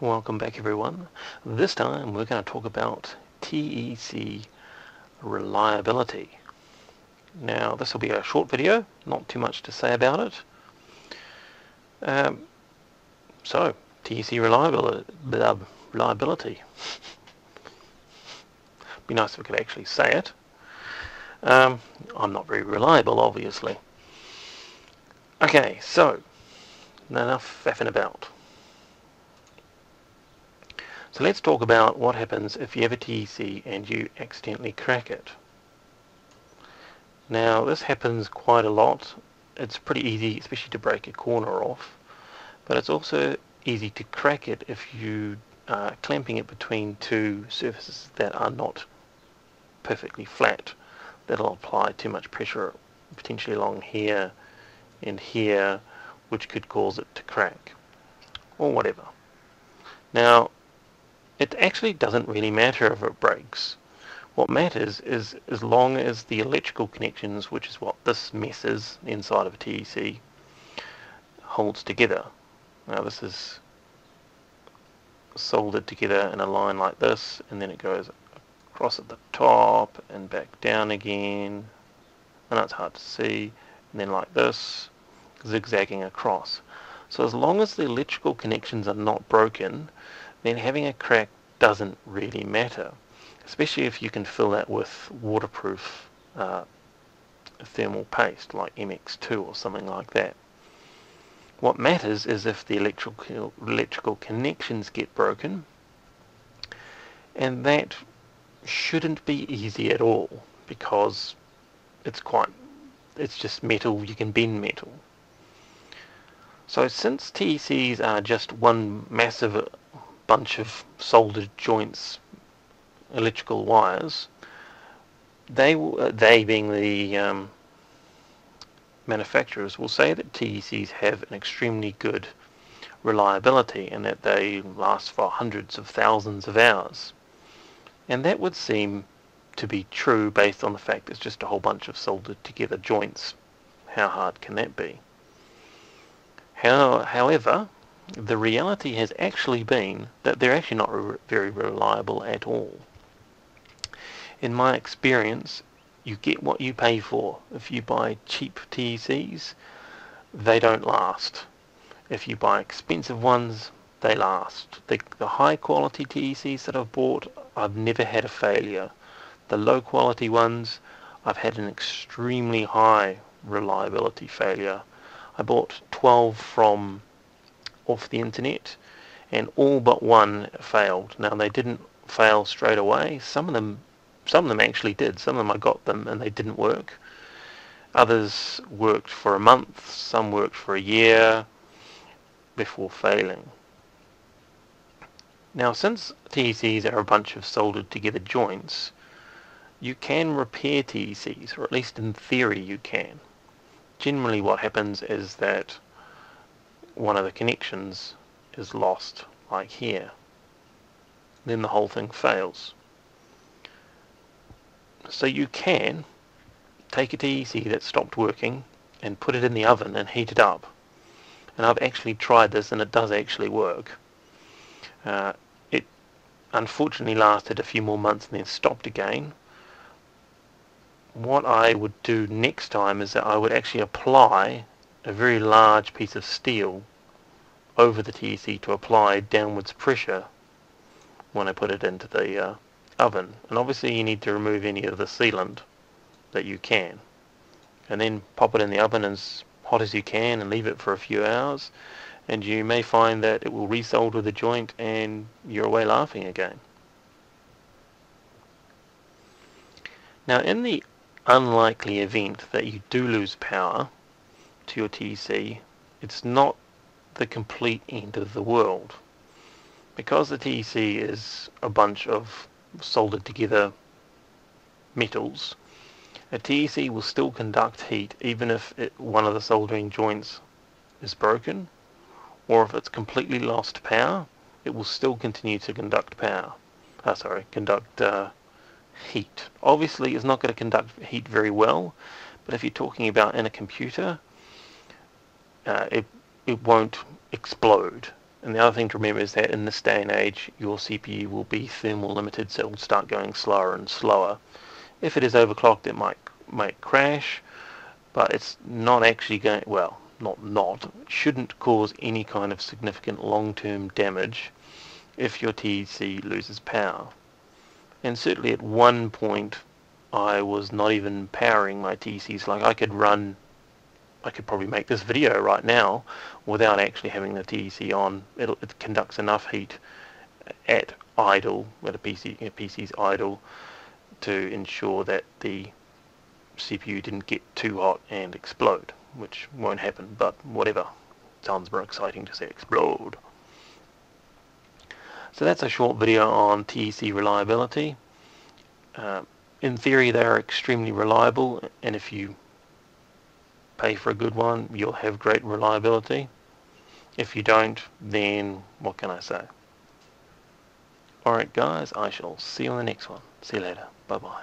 Welcome back everyone. This time we're going to talk about TEC reliability. Now this will be a short video, not too much to say about it. Um, so, TEC reliability. reliability. be nice if we could actually say it. Um, I'm not very reliable obviously. Okay, so enough faffing about. So let's talk about what happens if you have a TEC and you accidentally crack it. Now this happens quite a lot. It's pretty easy, especially to break a corner off, but it's also easy to crack it if you are clamping it between two surfaces that are not perfectly flat. That'll apply too much pressure potentially along here and here, which could cause it to crack, or whatever. Now, it actually doesn't really matter if it breaks. What matters is as long as the electrical connections, which is what this mess is inside of a TEC, holds together. Now this is soldered together in a line like this and then it goes across at the top and back down again and that's hard to see and then like this zigzagging across so as long as the electrical connections are not broken then having a crack doesn't really matter, especially if you can fill that with waterproof uh, thermal paste like MX2 or something like that. What matters is if the electrical electrical connections get broken, and that shouldn't be easy at all because it's quite it's just metal you can bend metal so since TECs are just one massive bunch of soldered joints, electrical wires, they, uh, they being the um, manufacturers, will say that TECs have an extremely good reliability and that they last for hundreds of thousands of hours. And that would seem to be true based on the fact it's just a whole bunch of soldered together joints. How hard can that be? How, however, the reality has actually been that they're actually not re- very reliable at all. In my experience, you get what you pay for. If you buy cheap TECs, they don't last. If you buy expensive ones, they last. The, the high quality TECs that I've bought, I've never had a failure. The low quality ones, I've had an extremely high reliability failure. I bought 12 from off the internet and all but one failed. Now they didn't fail straight away. Some of them some of them actually did. Some of them I got them and they didn't work. Others worked for a month, some worked for a year before failing. Now since TECs are a bunch of soldered together joints, you can repair TECs, or at least in theory you can. Generally what happens is that one of the connections is lost, like here. Then the whole thing fails. So you can take a TEC that stopped working and put it in the oven and heat it up. And I've actually tried this and it does actually work. Uh, it unfortunately lasted a few more months and then stopped again. What I would do next time is that I would actually apply a very large piece of steel over the TEC to apply downwards pressure when I put it into the uh, oven. And obviously you need to remove any of the sealant that you can. And then pop it in the oven as hot as you can and leave it for a few hours. And you may find that it will resolder the joint and you're away laughing again. Now in the unlikely event that you do lose power, to your TEC, it's not the complete end of the world. Because the TEC is a bunch of soldered together metals, a TEC will still conduct heat even if it, one of the soldering joints is broken or if it's completely lost power, it will still continue to conduct power. Uh, sorry, conduct uh, heat. Obviously, it's not going to conduct heat very well, but if you're talking about in a computer, uh, it, it won't explode. And the other thing to remember is that in this day and age, your CPU will be thermal limited, so it will start going slower and slower. If it is overclocked, it might might crash, but it's not actually going, well, not not, shouldn't cause any kind of significant long-term damage if your TEC loses power. And certainly at one point, I was not even powering my TECs. Like I could run I could probably make this video right now without actually having the TEC on. It'll, it conducts enough heat at idle, when a, PC, a PC's idle, to ensure that the CPU didn't get too hot and explode, which won't happen, but whatever. Sounds more exciting to say explode. So that's a short video on TEC reliability. Uh, in theory, they are extremely reliable, and if you pay for a good one, you'll have great reliability. If you don't, then what can I say? Alright guys, I shall see you on the next one. See you later. Bye bye.